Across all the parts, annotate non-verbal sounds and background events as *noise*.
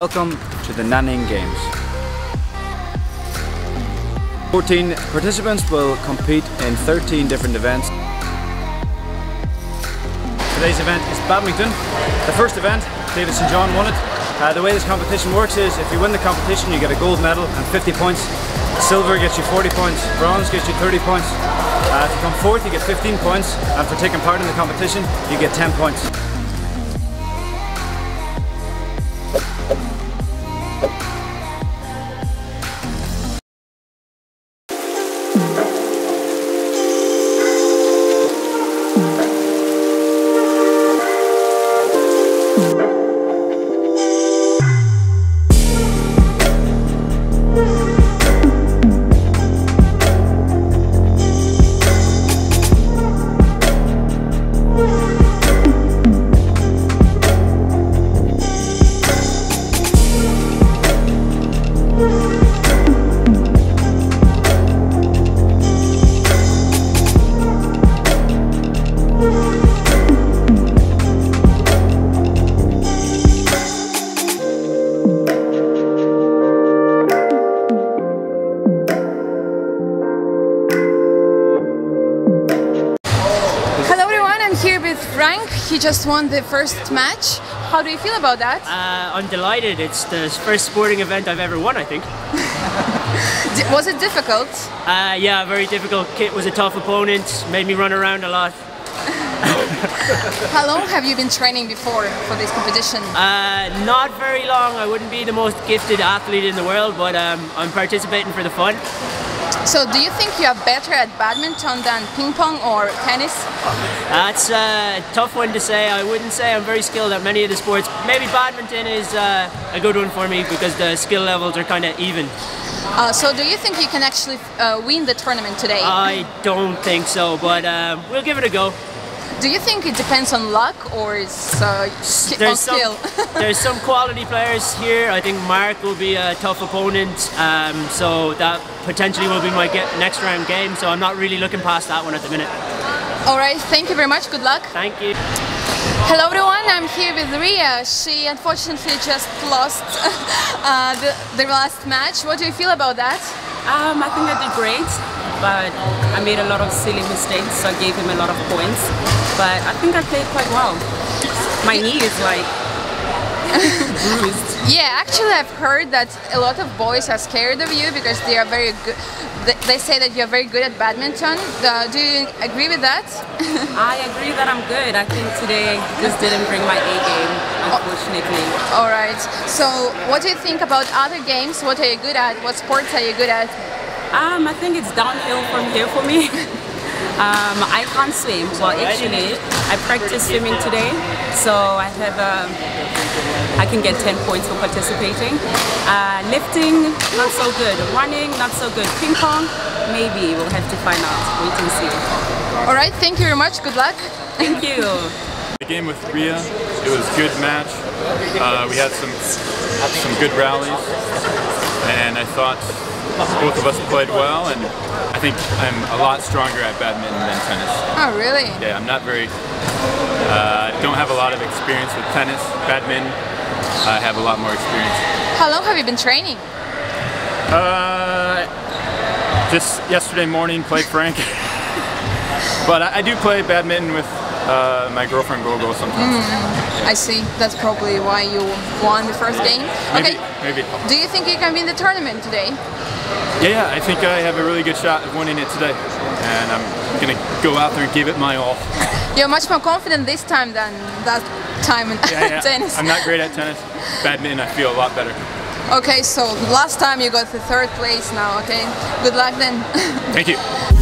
Welcome to the Nanning Games. 14 participants will compete in 13 different events. Today's event is badminton. The first event, David St John won it. Uh, the way this competition works is if you win the competition you get a gold medal and 50 points. Silver gets you 40 points, bronze gets you 30 points. Uh, you come fourth you get 15 points and for taking part in the competition you get 10 points. Won the first match. How do you feel about that? Uh, I'm delighted. It's the first sporting event I've ever won, I think. *laughs* Was it difficult? Uh, yeah, very difficult. Kit was a tough opponent, made me run around a lot. *laughs* How long have you been training before for this competition? Uh, not very long. I wouldn't be the most gifted athlete in the world, but um, I'm participating for the fun. So, do you think you are better at badminton than ping pong or tennis? That's a tough one to say. I wouldn't say I'm very skilled at many of the sports. Maybe badminton is uh, a good one for me because the skill levels are kind of even. Uh, so, do you think you can actually uh, win the tournament today? I don't think so, but um, we'll give it a go. Do you think it depends on luck or is uh, ki- on there's some, skill? *laughs* there's some quality players here. I think Mark will be a tough opponent, um, so that potentially will be my get next round game. So I'm not really looking past that one at the minute. All right, thank you very much. Good luck. Thank you. Hello everyone, I'm here with Ria. She unfortunately just lost *laughs* uh, the, the last match. What do you feel about that? Um, I think I did great, but I made a lot of silly mistakes, so I gave him a lot of points. But I think I played quite well. My knee is like bruised. *laughs* Yeah, actually, I've heard that a lot of boys are scared of you because they are very good. They say that you're very good at badminton. Do you agree with that? *laughs* I agree that I'm good. I think today just didn't bring my A game, oh. unfortunately. All right. So, what do you think about other games? What are you good at? What sports are you good at? Um, I think it's downhill from here for me. *laughs* Um, I can't swim. Well, actually, I practiced swimming today, so I have um, I can get 10 points for participating. Uh, lifting, not so good. Running, not so good. Ping pong, maybe. We'll have to find out. Wait and see. All right. Thank you very much. Good luck. Thank you. The game with Ria, it was a good match. Uh, we had some some good rallies, and I thought both of us played well. And I think I'm a lot stronger at badminton than tennis. Oh, really? Yeah, I'm not very. Uh, don't have a lot of experience with tennis. Badminton, I have a lot more experience. How long have you been training? Uh, just yesterday morning played Frank, *laughs* but I, I do play badminton with uh, my girlfriend Gogo sometimes. I see. That's probably why you won the first game. Maybe, Okay. maybe. Do you think you can win the tournament today? Yeah, yeah, I think I have a really good shot of winning it today. And I'm going to go out there and give it my all. *laughs* You're much more confident this time than that time in Yeah, yeah. *laughs* tennis. I'm not great at tennis. Badminton, I feel a lot better. Okay, so last time you got the third place now, okay? Good luck then. Thank you. *laughs*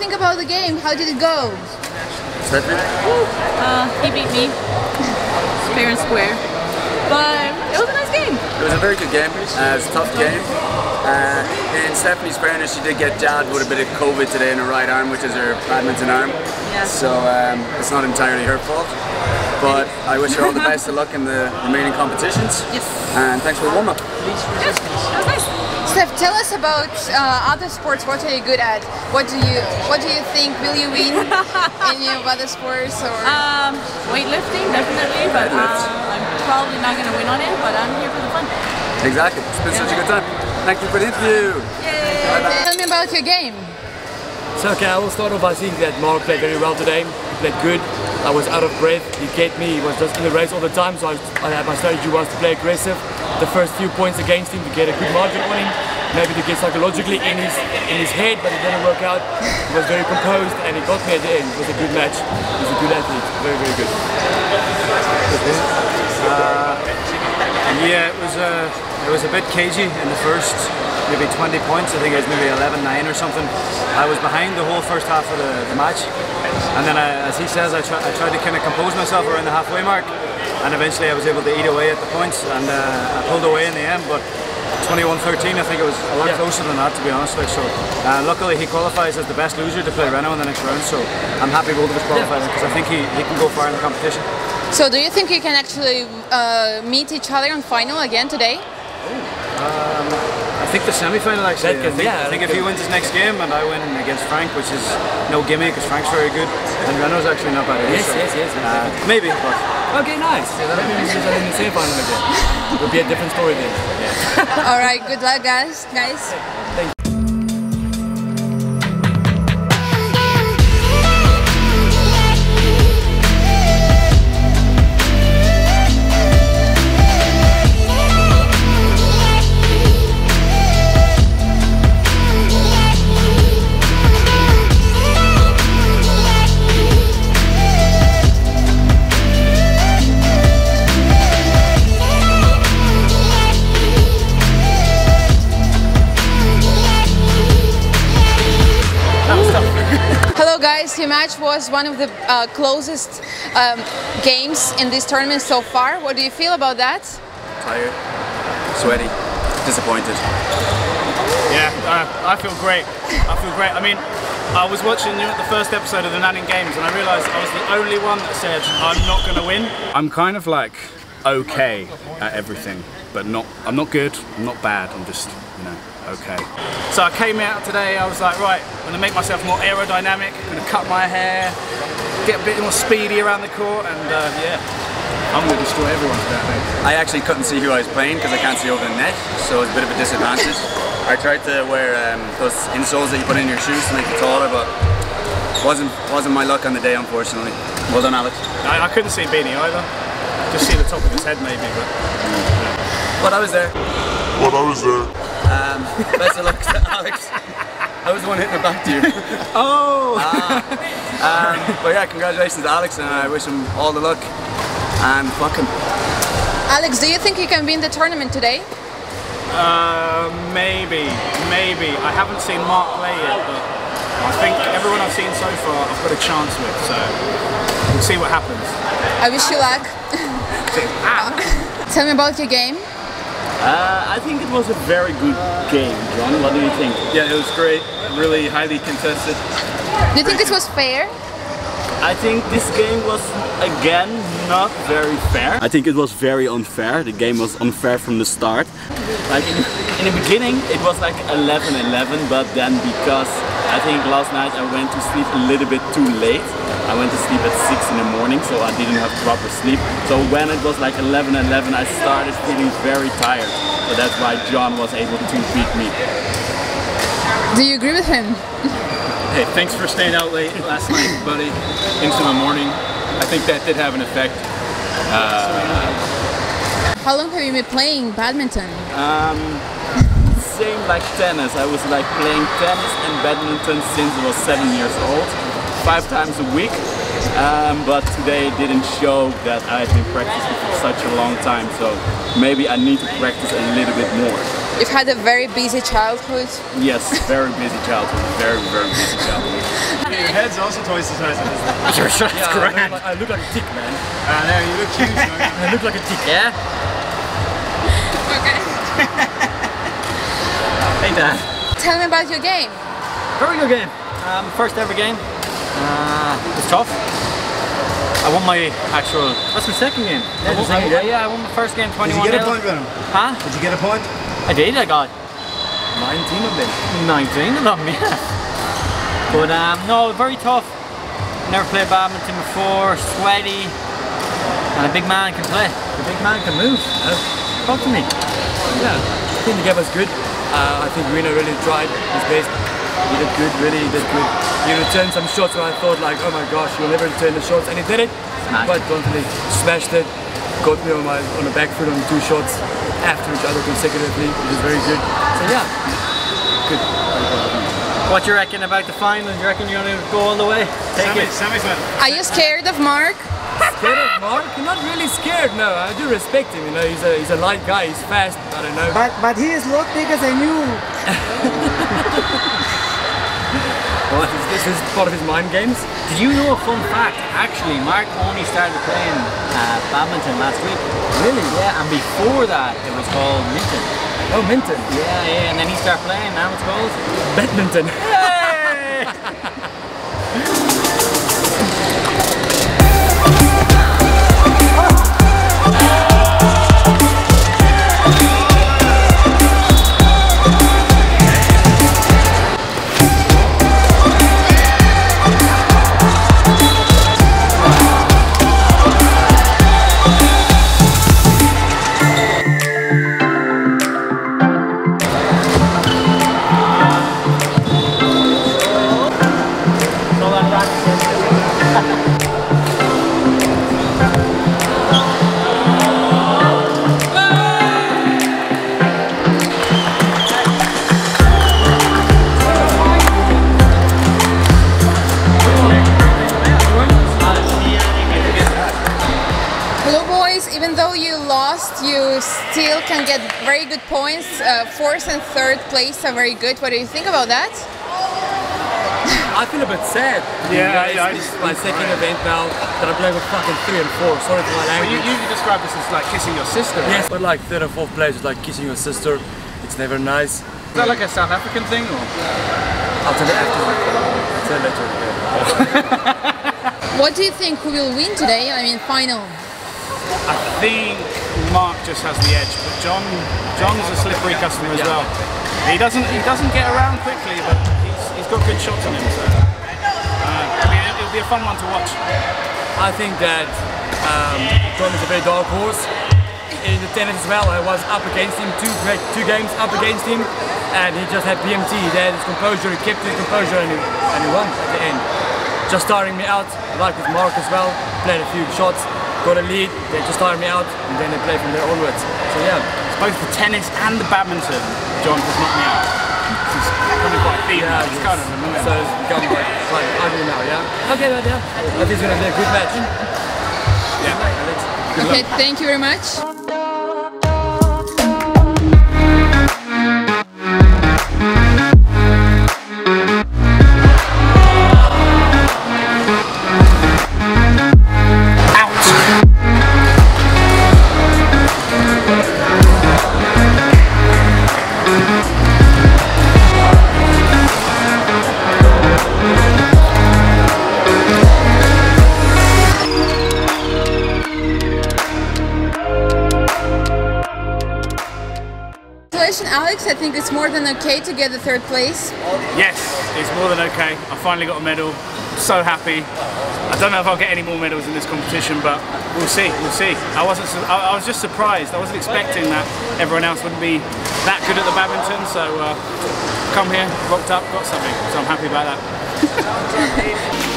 think about the game? How did it go? Uh, he beat me *laughs* fair and square. But it was a nice game. It was a very good game. Uh, it was a tough game. Uh, in Stephanie's fairness, she did get jabbed with a bit of COVID today in her right arm, which is her badminton arm. Yeah. So um, it's not entirely her fault. But I wish her all the *laughs* best of luck in the remaining competitions. Yes. And thanks for the warm up. Yes, that was nice. Steph, tell us about uh, other sports. What are you good at? What do you What do you think? Will you win *laughs* in your other sports or? Um, weightlifting, definitely, but uh, I'm probably not going to win on it, but I'm here for the fun. Exactly. It's been such a good time. Thank you for the interview. Tell me about your game. So okay, I will start off by saying that Mark played very well today. He played good. I was out of breath. He kept me. He was just in the race all the time. So I, I, my strategy was to play aggressive. The first few points against him to get a good margin on him. Maybe to get psychologically in his in his head, but it didn't work out. He was very composed and he got me at the end. It was a good match. He's a good athlete. Very very good. Yeah, it was uh, it was a bit cagey in the first maybe 20 points. I think it was maybe 11-9 or something. I was behind the whole first half of the, the match, and then I, as he says, I, try, I tried to kind of compose myself around the halfway mark, and eventually I was able to eat away at the points, and uh, I pulled away in the end. But 21-13, I think it was a lot Yeah. closer than that, to be honest. Like so, uh, luckily he qualifies as the best loser to play Renault in the next round. So I'm happy both of us qualified because I think he, he can go far in the competition. So, do you think you can actually uh, meet each other in final again today? I think the semi-final actually. That I think, yeah, I think that if he wins his next game and I win against Frank, which is no gimme because Frank's very good and Renault's actually not bad. either, Yes, so, yes, yes, Uh, maybe, but Okay, nice. Maybe we should in the same final again. It would be a different story then. *laughs* All right. Good luck, guys. Guys. Hello, match was one of the uh, closest um, games in this tournament so far. What do you feel about that? Tired, sweaty, disappointed. Yeah, uh, I feel great. I feel great. I mean, I was watching you at the first episode of the Nanning Games and I realised I was the only one that said I'm not going to win. I'm kind of like okay at everything, but not. I'm not good. I'm not bad. I'm just you know okay. So I came out today, I was like, right, I'm going to make myself more aerodynamic, I'm going to cut my hair, get a bit more speedy around the court and uh, yeah, I'm going to destroy everyone today, I. I actually couldn't see who I was playing because I can't see over the net, so it's a bit of a disadvantage. I tried to wear um, those insoles that you put in your shoes to make it taller, but wasn't wasn't my luck on the day, unfortunately. Well done, Alex. I, I couldn't see Beanie either. Just see the top of his head maybe, but But I was there. But I was there. Um, best of luck to Alex. I was the one hitting it back to you. oh, Um, but yeah, congratulations to Alex, and I wish him all the luck. And fuck him. Alex, do you think you can win the tournament today? uh, maybe, maybe. I haven't seen Mark play yet, but I think everyone I've seen so far I've got a chance with. So we'll see what happens. I wish you luck. ah. Tell me about your game. Uh, I think it was a very good game, John. What do you think? Yeah, it was great. Really highly contested. Do you think this was fair? I think this game was again not very fair. I think it was very unfair. The game was unfair from the start. Like in, in the beginning, it was like 11-11, but then because I think last night I went to sleep a little bit too late. I went to sleep at 6 in the morning, so I didn't have proper sleep. So when it was like 11-11, I started feeling very tired. So that's why John was able to beat me. Do you agree with him? *laughs* Hey, thanks for staying out late last night, buddy. Into the morning. I think that did have an effect. How long have you been playing badminton? Um, same like tennis. I was like playing tennis and badminton since I was seven years old, five times a week. Um, but today didn't show that I've been practicing for such a long time. So maybe I need to practice a little bit more. You've had a very busy childhood. Yes, very busy childhood. Very, very busy childhood. Your head's also twice the size of this. You're *laughs* sure Yeah, I look, like, I look like a tick, man. Ah, there, you look huge. *laughs* I look like a tick, yeah? Okay. Hey, Dad. Tell me about your game. Very good game. Um, first ever game. Uh, it was tough. I won my actual. That's my second game. I won, second I- game? yeah, I won my first game 21 Did you get a point him? Huh? Did you get a point? I did. I got 19 of them. 19 of them. *laughs* Yeah. But um, no, very tough. Never played badminton before. Sweaty. And a big man can play. The big man can move. Talk to me. yeah, I think the game was good. Uh, I think Reno really tried his best. He did good, really, he did good. He returned some shots where I thought like, oh my gosh, he'll never return the shots, and he did it. Smashed but confidently smashed it. Got me on my on the back foot on two shots after each other consecutively, which is very good. So yeah, good. What you reckon about the final? You reckon you're going to go all the way? Take Semi, it. semi-final. Are you scared of Mark? Scared of Mark? Not really scared, no. I do respect him, you know, he's a, he's a light guy, he's fast, I don't know. But but he is a lot bigger than you. *laughs* Well, this is part of his mind games? Did you know a fun fact? Actually, Mark only started playing uh, badminton last week. Really? Yeah, and before that, it was called Minton. Oh, Minton. Yeah, yeah, and then he started playing. Now it's called. Badminton. *laughs* very good points. Uh, fourth and third place are very good. What do you think about that? I feel a bit sad. Yeah, Guys, yeah, I this is my second event now that I'm playing with fucking three and four. Sorry for my Well, you, language. you describe this as like kissing your sister. right? Yes, but like third and fourth place is like kissing your sister. It's never nice. Is that like a South African thing or? I'll tell you after. I'll tell you later. What do you think who will win today? I mean, final. I think Mark just has the edge, but John John's a slippery customer as well. He doesn't he doesn't get around quickly, but he's, he's got good shots on him. So uh, I mean, it'll be a fun one to watch. I think that um, John is a very dark horse. In the tennis as well, I was up against him, two two games up against him, and he just had. He had his composure, he kept his composure, and he, and he won at the end. Just tiring me out, like with Mark as well. Played a few shots, got a lead, they just tired me out, and then they play from there onwards. So yeah, It's Both the tennis and the badminton, John has knocked me out. He's becoming quite a theme now. It's kind of annoying. so it's become like, like ugly now, yeah? Okay, but yeah, I think it's gonna be a good match. Yeah. Good luck. Okay, thank you very much. Alex. I think it's more than okay to get the third place. Yes, it's more than okay. I finally got a medal. So happy. I don't know if I'll get any more medals in this competition, but we'll see. We'll see. I wasn't. su- I, I was just surprised. I wasn't expecting that everyone else wouldn't be that good at the badminton. So uh, come here, rocked up, got something. So I'm happy about that. *laughs*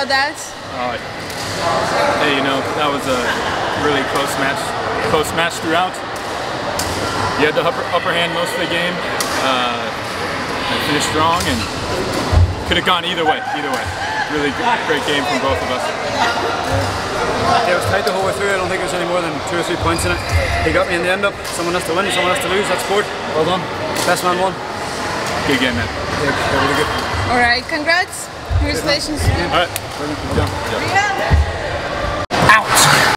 about that. Uh, hey, you know, that was a really close match. Close match throughout. You had the upper, upper hand most of the game. Uh, and finished strong and could have gone either way. Either way. Really great, great game from both of us. Yeah, it was tight the whole way through. I don't think there was any more than two or three points in it. He got me in the end up. Someone has to win, someone has to lose. That's sport. Well done. Best man won. Good game, man. Yeah, really good. All right, congrats. Congratulations. All right.